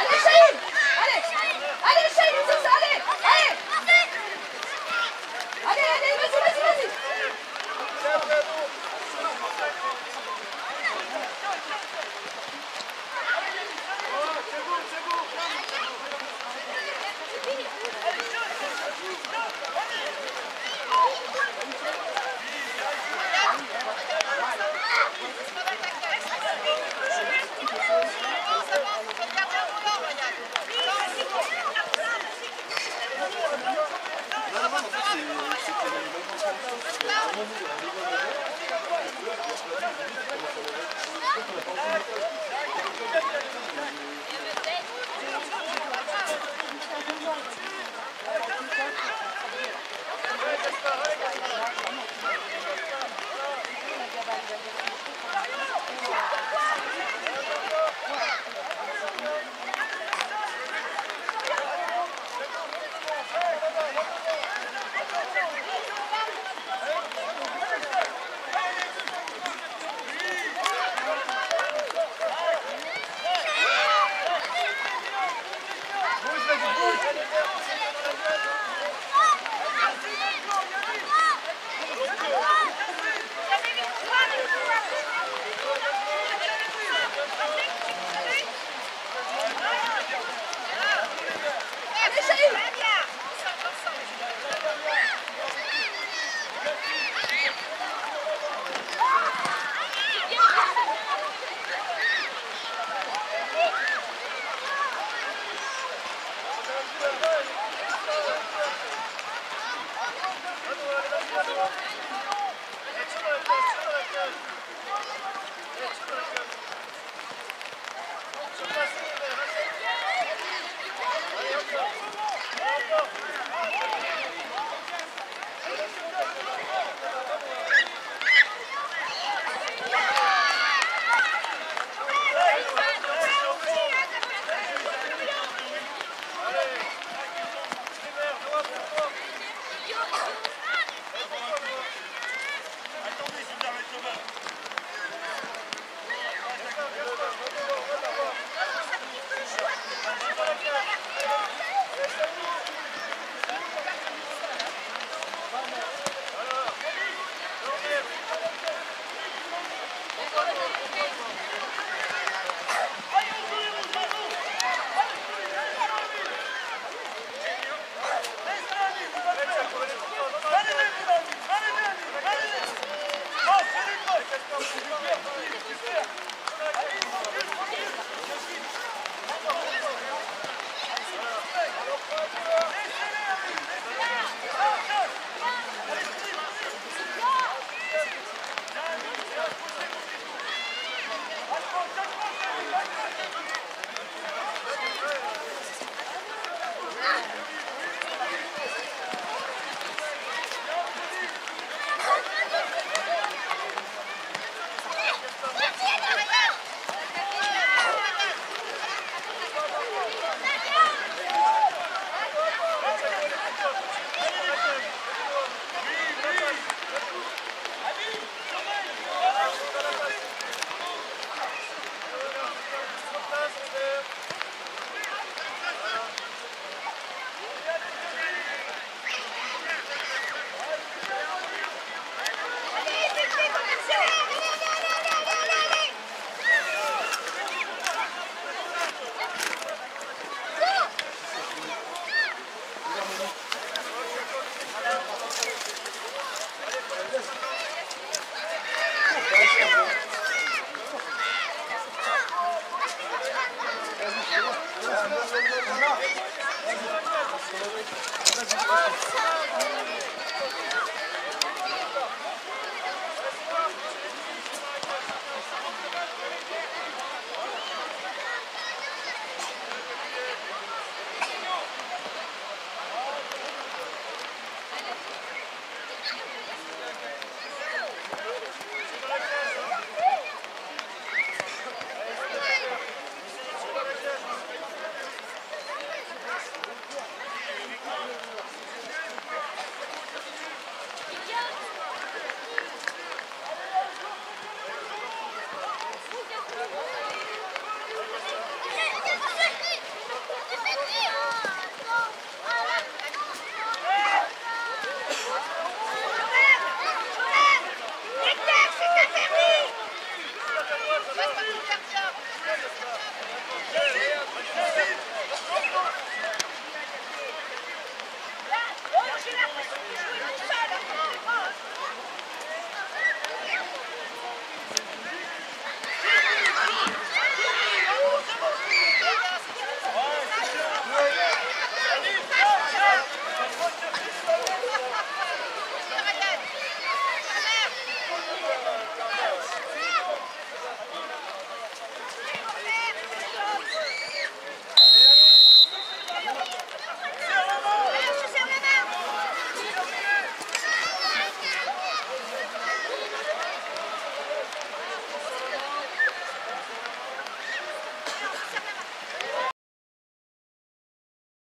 안녕. Awesome.